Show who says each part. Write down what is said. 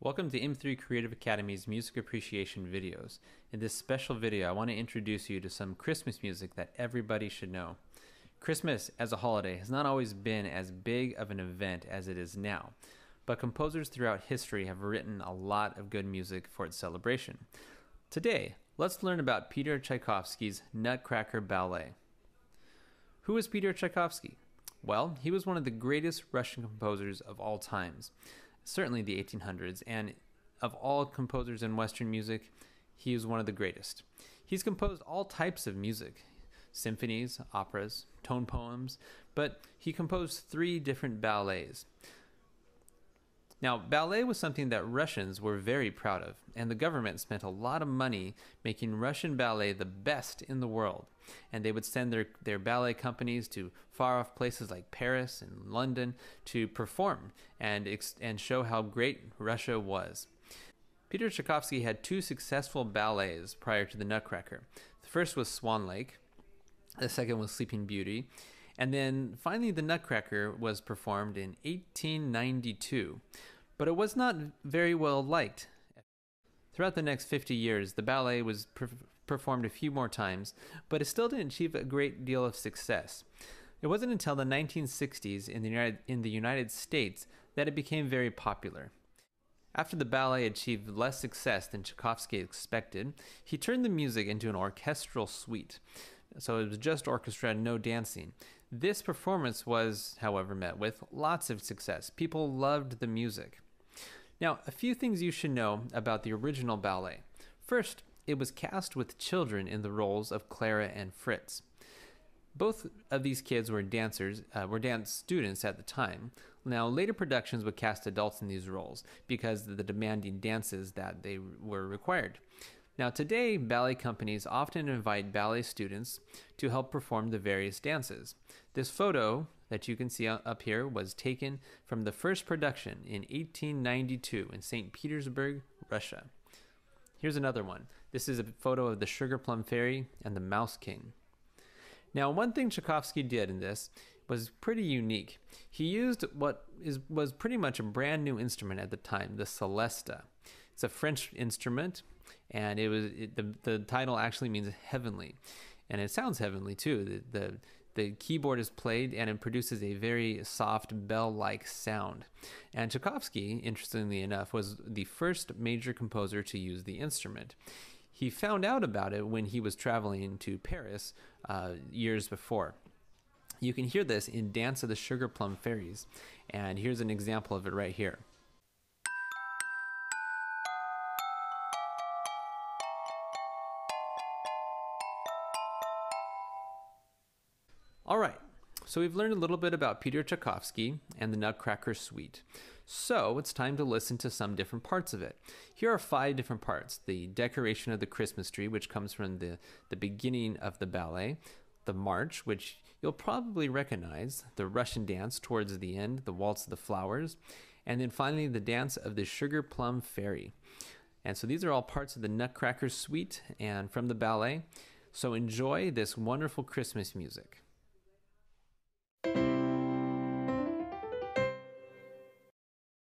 Speaker 1: Welcome to M3 Creative Academy's Music Appreciation videos. In this special video, I want to introduce you to some Christmas music that everybody should know. Christmas as a holiday has not always been as big of an event as it is now, but composers throughout history have written a lot of good music for its celebration. Today, let's learn about Peter Tchaikovsky's Nutcracker Ballet. Who is Peter Tchaikovsky? Well, he was one of the greatest Russian composers of all times certainly the 1800s, and of all composers in Western music, he is one of the greatest. He's composed all types of music symphonies, operas, tone poems, but he composed three different ballets. Now, ballet was something that Russians were very proud of, and the government spent a lot of money making Russian ballet the best in the world. And they would send their, their ballet companies to far off places like Paris and London to perform and, and show how great Russia was. Peter Tchaikovsky had two successful ballets prior to the Nutcracker. The first was Swan Lake, the second was Sleeping Beauty, and then finally, the Nutcracker was performed in 1892, but it was not very well liked. Throughout the next 50 years, the ballet was per- performed a few more times, but it still didn't achieve a great deal of success. It wasn't until the 1960s in the United, in the United States that it became very popular. After the ballet achieved less success than Tchaikovsky expected, he turned the music into an orchestral suite. So it was just orchestra, and no dancing. This performance was, however, met with lots of success. People loved the music. Now, a few things you should know about the original ballet. First, it was cast with children in the roles of Clara and Fritz. Both of these kids were dancers, uh, were dance students at the time. Now, later productions would cast adults in these roles because of the demanding dances that they were required. Now, today, ballet companies often invite ballet students to help perform the various dances. This photo that you can see up here was taken from the first production in 1892 in St. Petersburg, Russia. Here's another one. This is a photo of the Sugar Plum Fairy and the Mouse King. Now, one thing Tchaikovsky did in this was pretty unique. He used what is was pretty much a brand new instrument at the time, the celesta. It's a French instrument and it was it, the the title actually means heavenly, and it sounds heavenly too. The, the the keyboard is played and it produces a very soft bell-like sound. And Tchaikovsky, interestingly enough, was the first major composer to use the instrument. He found out about it when he was traveling to Paris uh, years before. You can hear this in Dance of the Sugar Plum Fairies, and here's an example of it right here. All right, so we've learned a little bit about Peter Tchaikovsky and the Nutcracker Suite. So it's time to listen to some different parts of it. Here are five different parts the decoration of the Christmas tree, which comes from the, the beginning of the ballet, the march, which you'll probably recognize, the Russian dance towards the end, the waltz of the flowers, and then finally the dance of the Sugar Plum Fairy. And so these are all parts of the Nutcracker Suite and from the ballet. So enjoy this wonderful Christmas music.